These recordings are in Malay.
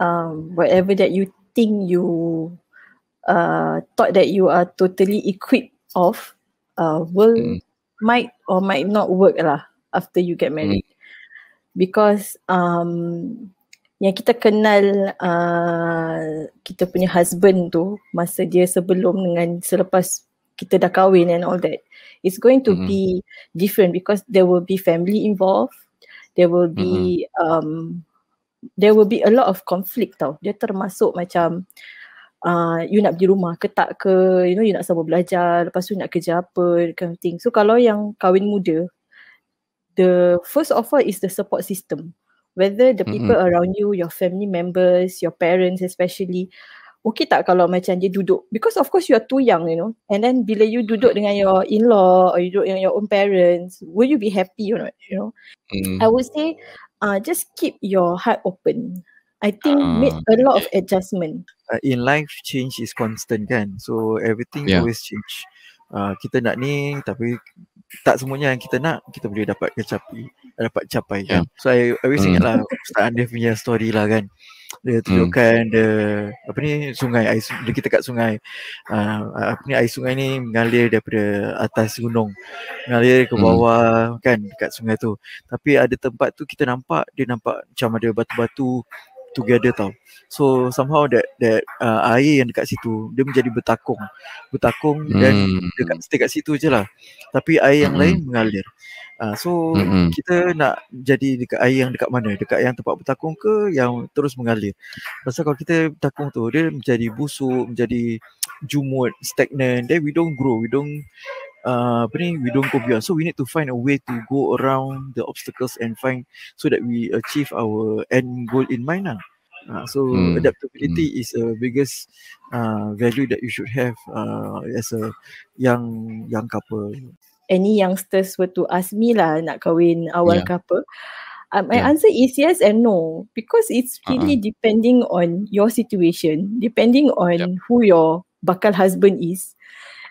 um, whatever that you think you uh, thought that you are totally equipped of uh, will mm. might or might not work lah after you get married mm. because um, yang kita kenal uh, kita punya husband tu masa dia sebelum dengan selepas kita dah kahwin and all that it's going to mm-hmm. be different because there will be family involved there will be mm-hmm. um there will be a lot of conflict tau. Dia termasuk macam uh, you nak pergi rumah ke tak ke you know you nak sama belajar lepas tu nak kerja apa kind of thing. So kalau yang kahwin muda the first offer is the support system. Whether the people mm-hmm. around you your family members your parents especially okay tak kalau macam dia duduk? Because of course you are too young you know. And then bila you duduk dengan your in-law or you duduk dengan your own parents will you be happy or not you know? Mm. I would say uh, just keep your heart open. I think uh, make a lot of adjustment. Uh, in life change is constant kan? So everything yeah. always change. Uh, kita nak ni tapi tak semuanya yang kita nak kita boleh dapat kecapi dapat capai kan? Yeah. so I always mm. ingat lah Ustaz Andif punya story lah kan dia tunjukkan mm. dia apa ni sungai air dia kita kat sungai uh, apa ni air sungai ni mengalir daripada atas gunung mengalir ke mm. bawah mm. kan dekat sungai tu tapi ada tempat tu kita nampak dia nampak macam ada batu-batu together tau. So somehow that that uh, air yang dekat situ dia menjadi bertakung. Bertakung hmm. dan dekat stay kat situ je lah. Tapi air yang hmm. lain mengalir. Uh, so hmm. kita nak jadi dekat air yang dekat mana? Dekat yang tempat bertakung ke yang terus mengalir? Pasal kalau kita bertakung tu dia menjadi busuk, menjadi jumut, stagnant, then we don't grow, we don't uh, apa ni we don't go beyond so we need to find a way to go around the obstacles and find so that we achieve our end goal in mind lah. Uh, so hmm. adaptability hmm. is a biggest uh, value that you should have uh, as a young young couple. Any youngsters were to ask me lah nak kahwin awal yeah. couple, uh, my yeah. answer is yes and no because it's really uh-huh. depending on your situation, depending on yep. who your bakal husband is,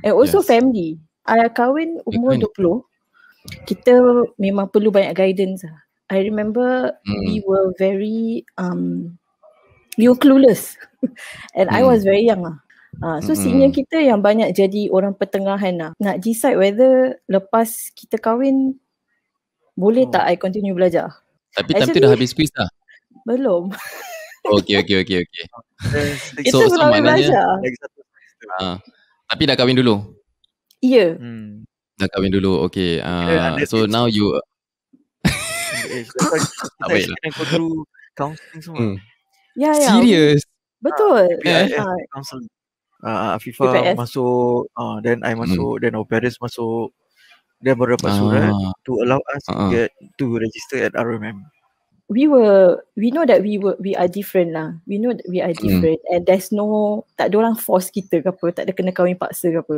and also yes. family. I kahwin umur mm-hmm. 20 kita memang perlu banyak guidance lah. I remember mm. we were very um we were clueless and mm. I was very young lah. Uh, so mm. senior kita yang banyak jadi orang pertengahan lah. Nak decide whether lepas kita kahwin boleh oh. tak I continue belajar. Tapi time tu dah habis quiz dah? Belum. okay, okay, okay, okay. so, so, so maknanya, uh, tapi dah kahwin dulu? Ya. Yeah. Hmm. Dah kahwin dulu. Okay. Uh, so now you tak baik lah. counseling semua. Hmm. Ya, ya. Serius? Betul. PIF uh, counseling. Uh, FIFA PPS. masuk, uh, then I masuk, hmm. then our parents masuk. Then baru dapat surat uh, to allow us uh, to get to register at RMM we were we know that we were we are different lah. We know that we are hmm. different mm. and there's no tak ada orang force kita ke apa, tak ada kena kahwin paksa ke apa.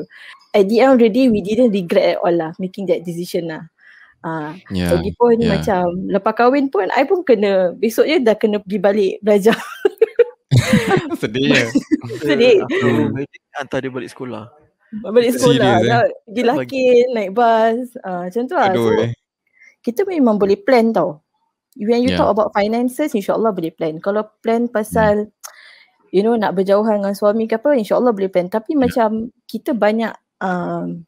At the end of the day we didn't regret at all lah making that decision lah. Ah, uh, yeah. jadi pun yeah. macam lepas kahwin pun I pun kena besoknya dah kena pergi balik belajar. Sedih ya. Sedih. Hantar dia balik sekolah. Balik sekolah. Serious, eh? Pergi lakin, naik bus. Uh, macam tu lah. Aduh, so, eh. Kita memang boleh plan tau when you yeah. talk about finances insyaallah boleh plan kalau plan pasal yeah. you know nak berjauhan dengan suami ke apa insyaallah boleh plan tapi yeah. macam kita banyak um,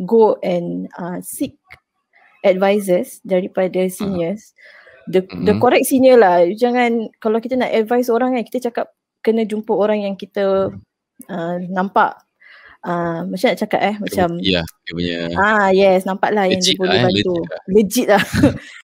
go and uh, seek advisors daripada uh-huh. seniors uh-huh. The uh-huh. the correct senior lah. Jangan kalau kita nak advise orang kan kita cakap kena jumpa orang yang kita uh, nampak. Uh, macam nak cakap eh macam ya yeah, dia punya ah yes nampak lah yang dia boleh lah, bantu. legit lah, legit lah.